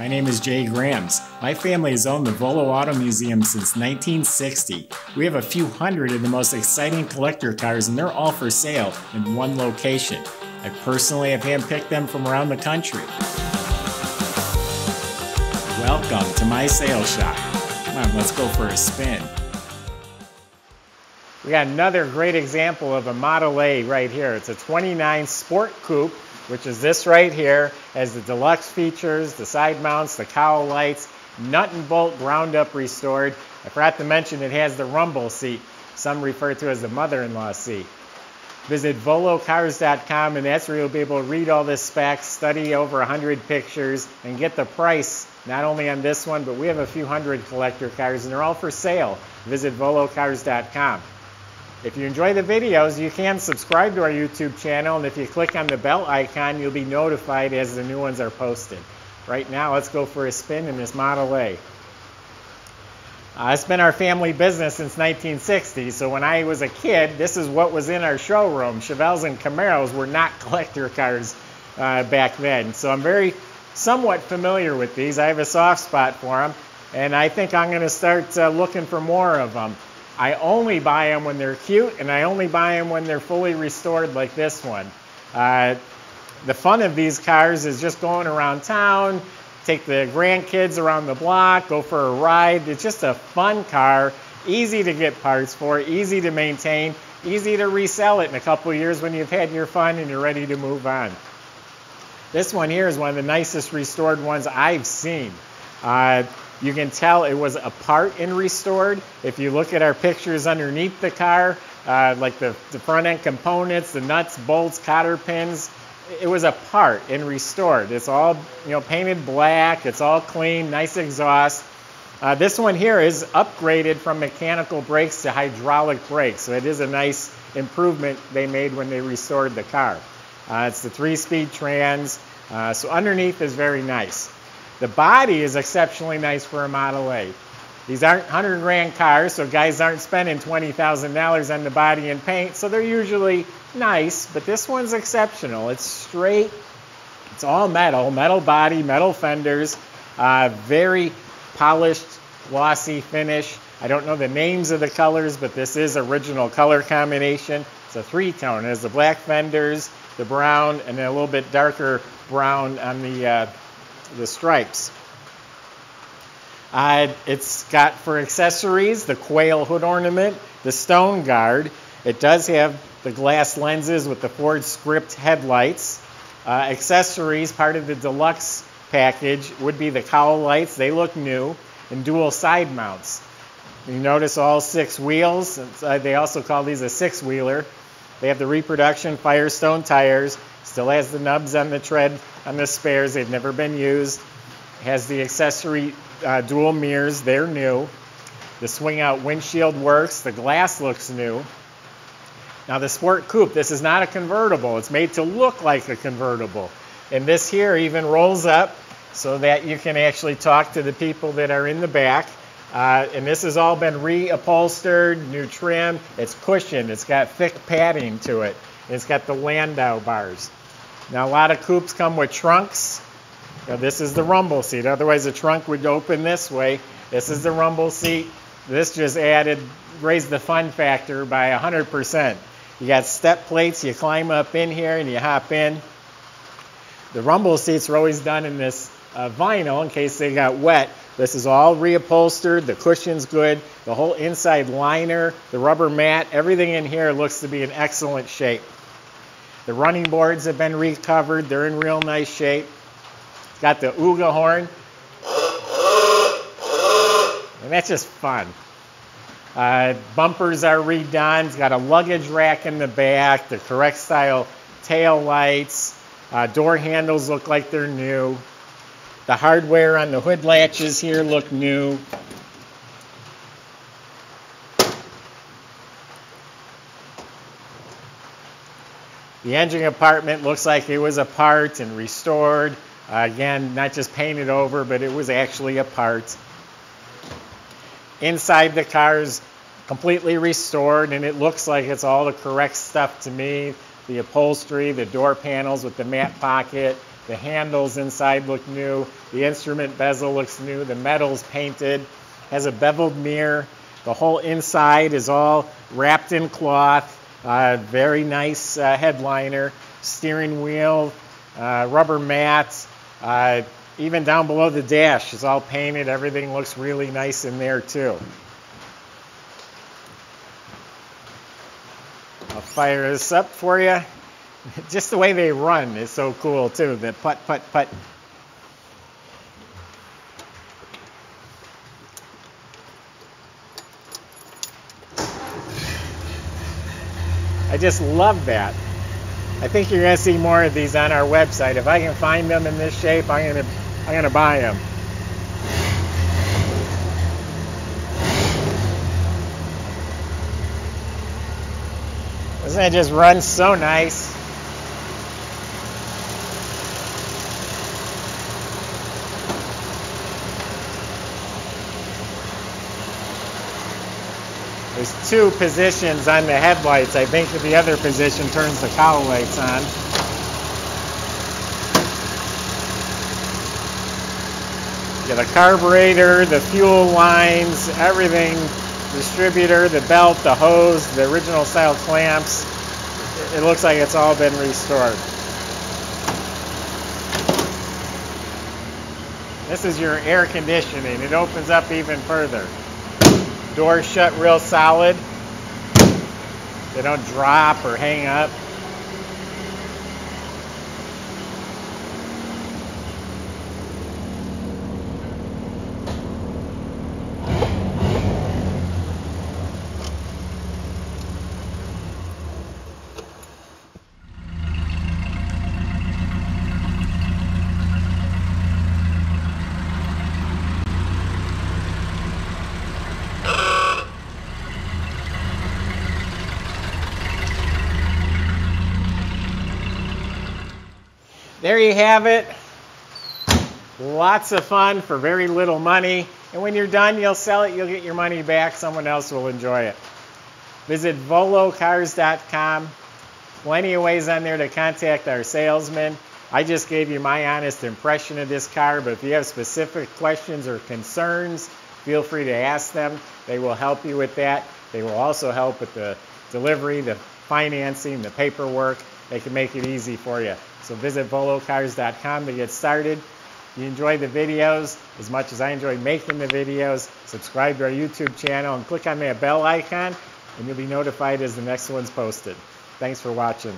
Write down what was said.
My name is Jay Grams. My family has owned the Volo Auto Museum since 1960. We have a few hundred of the most exciting collector cars, and they're all for sale in one location. I personally have handpicked them from around the country. Welcome to my sales shop. Come on, let's go for a spin. We got another great example of a Model A right here. It's a 29 Sport Coupe which is this right here, has the deluxe features, the side mounts, the cowl lights, nut and bolt ground up restored. I forgot to mention it has the rumble seat, some refer to as the mother-in-law seat. Visit volocars.com and that's where you'll be able to read all this specs, study over 100 pictures, and get the price not only on this one, but we have a few hundred collector cars and they're all for sale. Visit volocars.com. If you enjoy the videos, you can subscribe to our YouTube channel, and if you click on the bell icon, you'll be notified as the new ones are posted. Right now, let's go for a spin in this Model A. Uh, it's been our family business since 1960, so when I was a kid, this is what was in our showroom. Chevelles and Camaros were not collector cars uh, back then, so I'm very somewhat familiar with these. I have a soft spot for them, and I think I'm going to start uh, looking for more of them. I only buy them when they're cute, and I only buy them when they're fully restored like this one. Uh, the fun of these cars is just going around town, take the grandkids around the block, go for a ride. It's just a fun car, easy to get parts for, easy to maintain, easy to resell it in a couple years when you've had your fun and you're ready to move on. This one here is one of the nicest restored ones I've seen. Uh, you can tell it was apart and restored. If you look at our pictures underneath the car, uh, like the, the front end components, the nuts, bolts, cotter pins, it was apart and restored. It's all you know painted black. It's all clean, nice exhaust. Uh, this one here is upgraded from mechanical brakes to hydraulic brakes, so it is a nice improvement they made when they restored the car. Uh, it's the three-speed trans, uh, so underneath is very nice. The body is exceptionally nice for a Model A. These aren't 100 grand cars, so guys aren't spending $20,000 on the body and paint, so they're usually nice, but this one's exceptional. It's straight, it's all metal, metal body, metal fenders, uh, very polished, glossy finish. I don't know the names of the colors, but this is original color combination. It's a three-tone. It has the black fenders, the brown, and a little bit darker brown on the uh, the stripes. Uh, it's got for accessories the quail hood ornament, the stone guard. It does have the glass lenses with the Ford script headlights. Uh, accessories, part of the deluxe package, would be the cowl lights. They look new. And dual side mounts. You notice all six wheels. Uh, they also call these a six wheeler. They have the reproduction Firestone tires. Still has the nubs on the tread on the spares. They've never been used. Has the accessory uh, dual mirrors. They're new. The swing out windshield works. The glass looks new. Now the Sport Coupe, this is not a convertible. It's made to look like a convertible. And this here even rolls up so that you can actually talk to the people that are in the back. Uh, and this has all been reupholstered, new trim. It's cushioned. It's got thick padding to it. It's got the Landau bars. Now, a lot of coupes come with trunks. Now, this is the rumble seat. Otherwise, the trunk would open this way. This is the rumble seat. This just added, raised the fun factor by 100%. You got step plates. You climb up in here and you hop in. The rumble seats are always done in this uh, vinyl in case they got wet. This is all reupholstered. The cushion's good. The whole inside liner, the rubber mat, everything in here looks to be in excellent shape. The running boards have been recovered. They're in real nice shape. Got the Ooga horn. And that's just fun. Uh, bumpers are redone. It's got a luggage rack in the back, the correct style tail lights. Uh, door handles look like they're new. The hardware on the hood latches here look new. The engine compartment looks like it was apart and restored. Uh, again, not just painted over, but it was actually a part. Inside the car is completely restored, and it looks like it's all the correct stuff to me. The upholstery, the door panels with the mat pocket, The handles inside look new. The instrument bezel looks new. The metal's painted. Has a beveled mirror. The whole inside is all wrapped in cloth. Uh, very nice uh, headliner. Steering wheel, uh, rubber mats. Uh, even down below the dash is all painted. Everything looks really nice in there too. I'll fire this up for you. Just the way they run is so cool too. The putt, putt, putt. Just love that. I think you're going to see more of these on our website. If I can find them in this shape, I'm going to I'm going to buy them. Doesn't it just run so nice? Two positions on the headlights. I think the other position turns the cowl lights on. Get a carburetor, the fuel lines, everything, distributor, the belt, the hose, the original style clamps. It looks like it's all been restored. This is your air conditioning. It opens up even further. Doors shut real solid. They don't drop or hang up. There you have it. Lots of fun for very little money. And when you're done, you'll sell it, you'll get your money back. Someone else will enjoy it. Visit volocars.com. Plenty of ways on there to contact our salesman. I just gave you my honest impression of this car, but if you have specific questions or concerns, feel free to ask them. They will help you with that. They will also help with the delivery, the financing, the paperwork. They can make it easy for you. So visit volocars.com to get started. You enjoy the videos as much as I enjoy making the videos, subscribe to our YouTube channel and click on that bell icon and you'll be notified as the next one's posted. Thanks for watching.